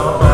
Oh.